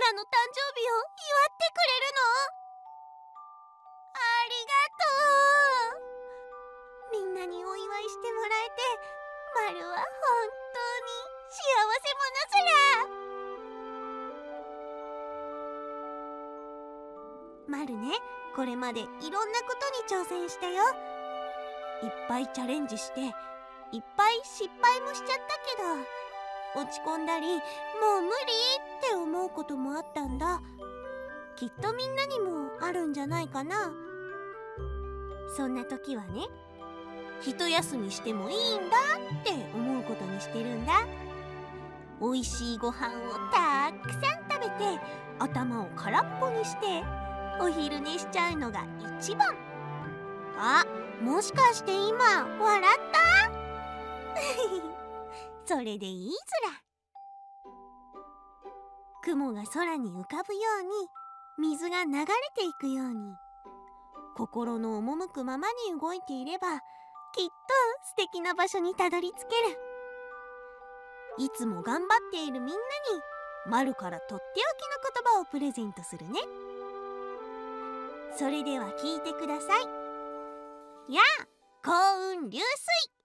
ラの誕生日を祝ってくれるの？ありがとう。なにお祝いしてもらえてマルは本当に幸せ者ずら。マルねこれまでいろんなことに挑戦したよ。いっぱいチャレンジしていっぱい失敗もしちゃったけど落ち込んだりもう無理って思うこともあったんだ。きっとみんなにもあるんじゃないかな。そんな時はね一休みしてもいいんだって思うことにしてるんだ。美味しいご飯をたくさん食べて頭を空っぽにしてお昼寝しちゃうのが一番。あもしかして今笑った？それでいいずら。雲が空に浮かぶように水が流れていくように心の赴くままに動いていればきっと素敵な場所にたどり着ける。いつも頑張っているみんなにマルからとっておきの言葉をプレゼントするね。それでは聞いてください。やあ幸運流水。